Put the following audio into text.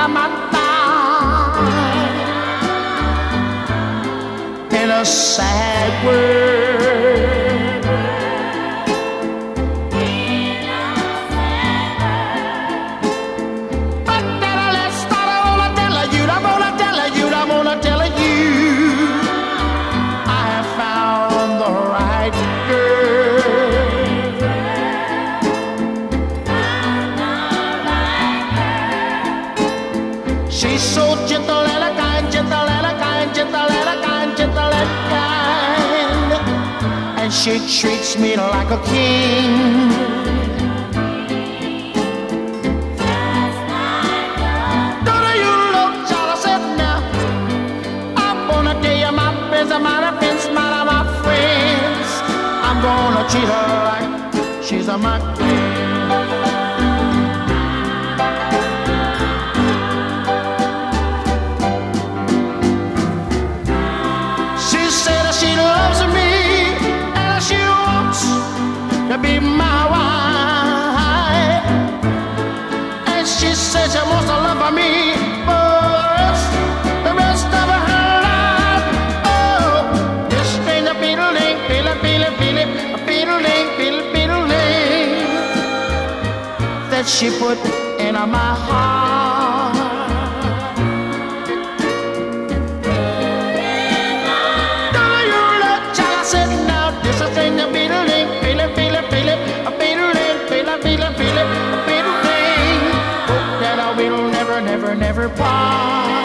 of my thigh in a sad world. She's so gentle and a kind, gentle and a kind, gentle and a kind, gentle and kind. And she treats me like a king. Gonna treat her like she's a my be my wife. And she said she wants to love me for the rest, of her life. Oh, this that she put in my heart. never, never, part.